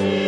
Amen.